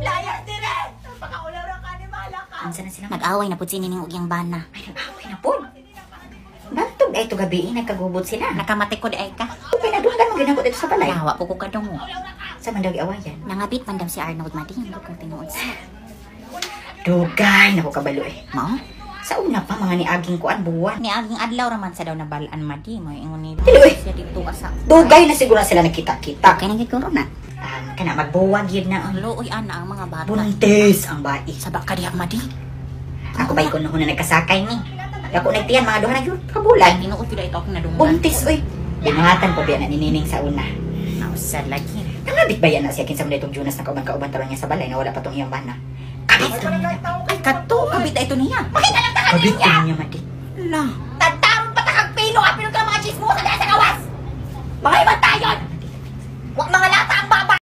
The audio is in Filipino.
Layas dire! Napakaulaw na ka ni Malaka. Unsa na sila? Nag-away na pud sini ning ugyang bana. Ay, nag-away na po. Bantog ay ito gabi, nagkagubot sila. Nakamati ko ay ka. Na doon mo ginako dito sa balay. Nawa po ko kadungo. Sa mandagi awayan. Nangabit man si Arnold Mading kung tinuod siya. Dugay na ko kabalo eh. Mao? Sa una pa mga niaging kuan buwan. Ni aging adlaw raman sa daw na balaan madi mo ingon ni Dili, asa. Dugay na siguro sila nakita-kita. Kaya nagig corona. Um, kana magbuwag yun na ang looy ana ang mga bata. buntis ang bai. Sa baka diha madi. Ako ba ikon na nagkasakay ni? Ako nagtiyan mga duha na yun. Kabulan. Tinuod pud ito akong nadunggan. Buntis oy. Binangatan ko biya na ninining sa una. Nausad lagi. Nangabit ba yan na siya kinsa mo na itong Jonas na kauban kauban taron niya sa balay na wala pa tong iyang bana. Kabit ko niya. Ay kato kabit ito niya. Kabit ko niya mati. La. Tantarong patakag